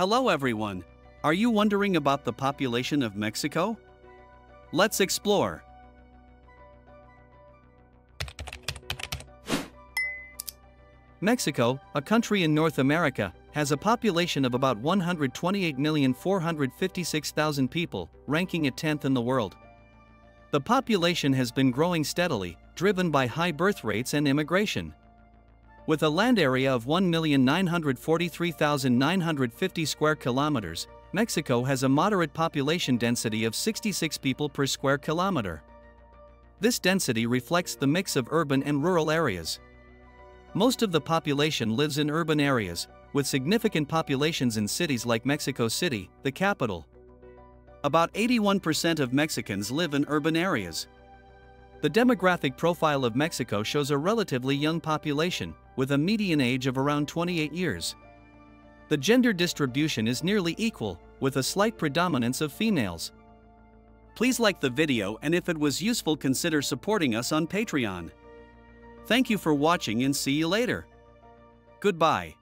Hello everyone. Are you wondering about the population of Mexico? Let's explore. Mexico, a country in North America, has a population of about 128,456,000 people, ranking it 10th in the world. The population has been growing steadily, driven by high birth rates and immigration. With a land area of 1,943,950 square kilometers, Mexico has a moderate population density of 66 people per square kilometer. This density reflects the mix of urban and rural areas. Most of the population lives in urban areas, with significant populations in cities like Mexico City, the capital. About 81% of Mexicans live in urban areas. The demographic profile of Mexico shows a relatively young population, with a median age of around 28 years. The gender distribution is nearly equal, with a slight predominance of females. Please like the video and if it was useful consider supporting us on Patreon. Thank you for watching and see you later. Goodbye.